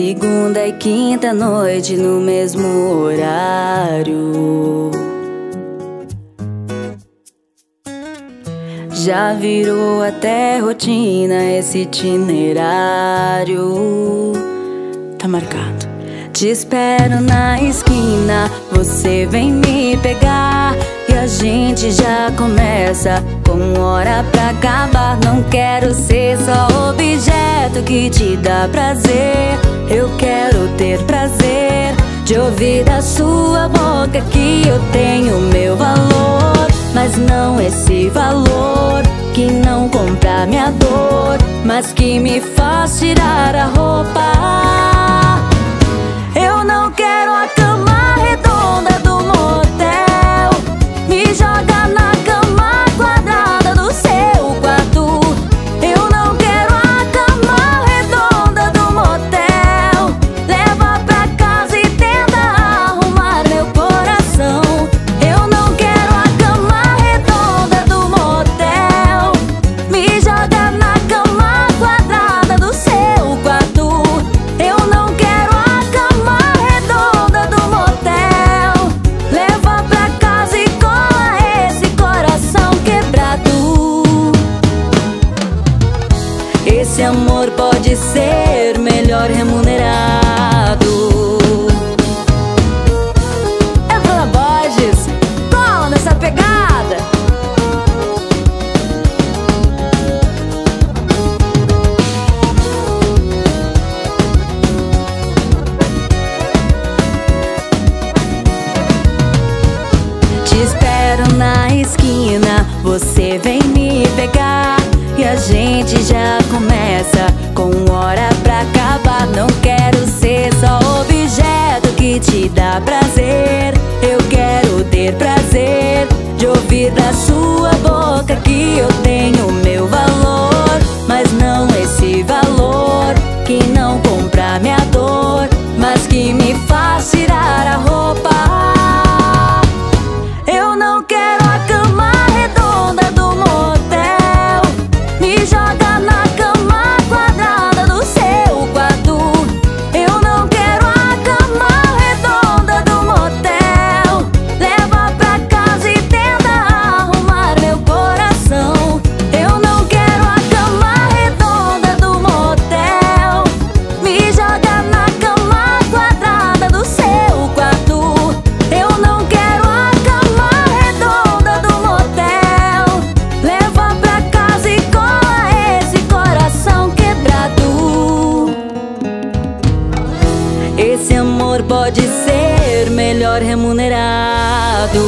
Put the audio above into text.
Segunda e quinta noite no mesmo horário. Já virou até rotina esse itinerário. Tá marcado. Te espero na esquina, você vem me pegar e a gente já começa com hora pra acabar. Não quero ser só objeto que te dá prazer. Eu quero ter prazer de ouvir da sua boca que eu tenho meu valor, mas não esse valor que não compra minha dor, mas que me faz tirar a roupa. Esse amor pode ser melhor remunerado. Bruna Borges, cola nessa pegada. Te espero na esquina, você vem me pegar a gente já começa com hora pra acabar. Não quero ser só objeto que te dá prazer. Eu quero ter prazer de ouvir da sua boca que eu tenho meu valor, mas não esse valor que não compra minha dor, mas que me faz tirar a roupa. Pode ser melhor remunerado.